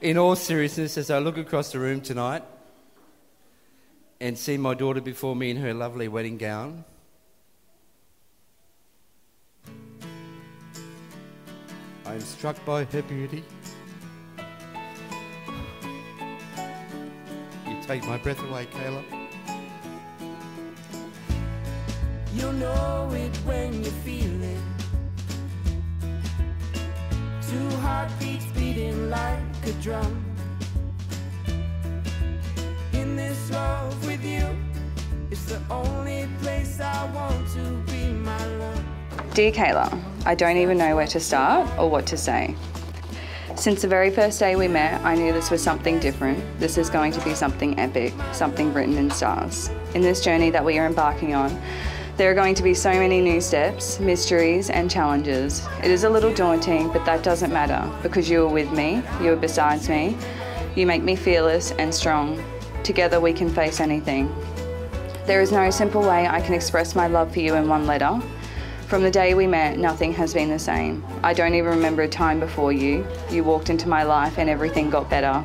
in all seriousness, as I look across the room tonight and see my daughter before me in her lovely wedding gown, I am struck by her beauty. You take my breath away, Kaylah. You'll know it when you feel it. Two heartbeats beating like a drum. In this love with you, it's the only place I want to be, my love. Dear Kaylah, I don't even know where to start or what to say. Since the very first day we met, I knew this was something different. This is going to be something epic, something written in stars. In this journey that we are embarking on, there are going to be so many new steps, mysteries, and challenges. It is a little daunting, but that doesn't matter because you are with me, you are besides me. You make me fearless and strong. Together we can face anything. There is no simple way I can express my love for you in one letter. From the day we met, nothing has been the same. I don't even remember a time before you. You walked into my life and everything got better.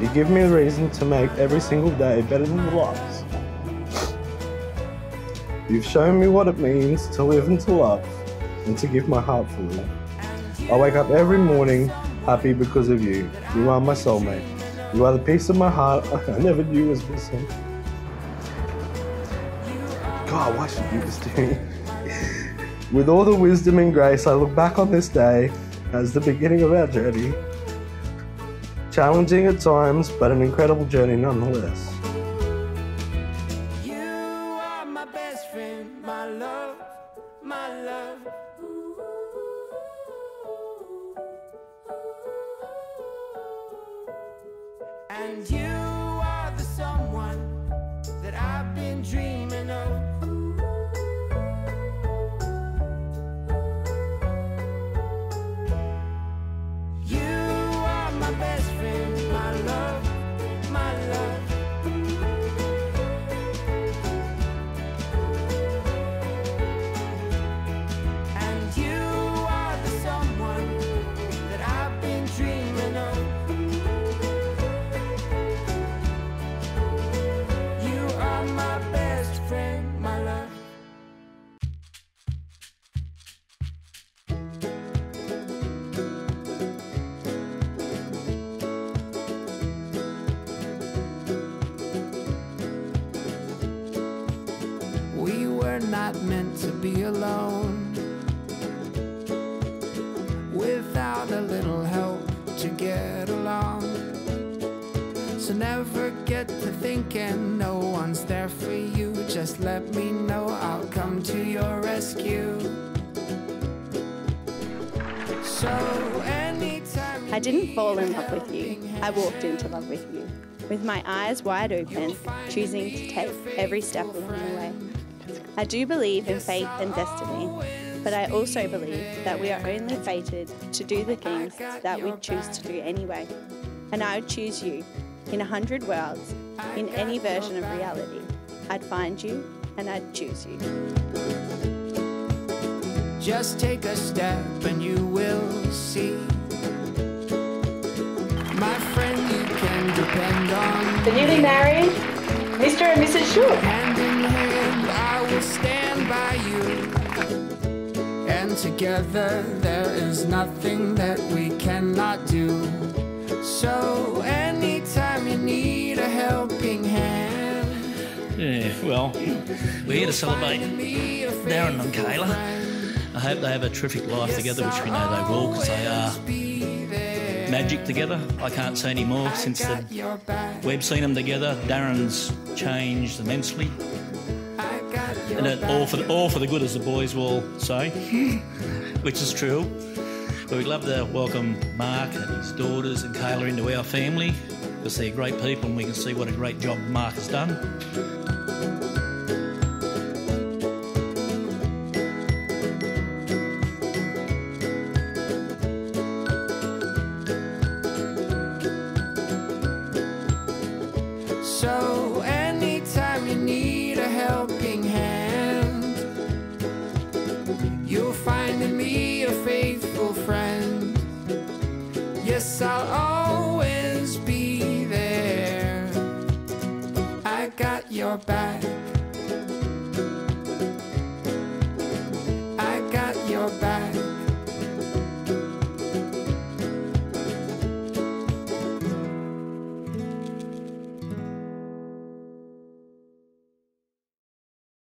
You give me a reason to make every single day better than the last. You've shown me what it means to live and to love and to give my heart fully. I wake up every morning happy because of you. You are my soulmate. You are the piece of my heart I never knew was missing. God, why should you do this to me? With all the wisdom and grace, I look back on this day as the beginning of our journey. Challenging at times, but an incredible journey nonetheless. You are my best friend, my love, my love. And you are the someone that I've been dreaming were not meant to be alone. Without a little help to get along. So never get to thinking no one's there for you. Just let me know, I'll come to your rescue. So anytime I didn't fall in love with you. I walked into love with you. With my eyes wide open, choosing to take every step along the way. I do believe in faith and destiny, but I also believe that we are only fated to do the things that we choose to do anyway. And I would choose you. In a hundred worlds, in any version of reality, I'd find you and I'd choose you. Just take a step and you will see. My friend, you can depend on. The newly married Mr. and Mrs. Shook. You. And together, there is nothing that we cannot do. So, anytime you need a helping hand, Yeah, well, we're here to celebrate Darren and Kaylah. I hope they have a terrific life together, which we know they will because they are magic together. I can't say any more since the, we've seen them together. Darren's changed immensely, and it, all for the, all for the good, as the boys will say, which is true. But we'd love to welcome Mark and his daughters and Kaylah into our family. because they're great people and we can see what a great job Mark has done. guess I'll always be there. I got your back.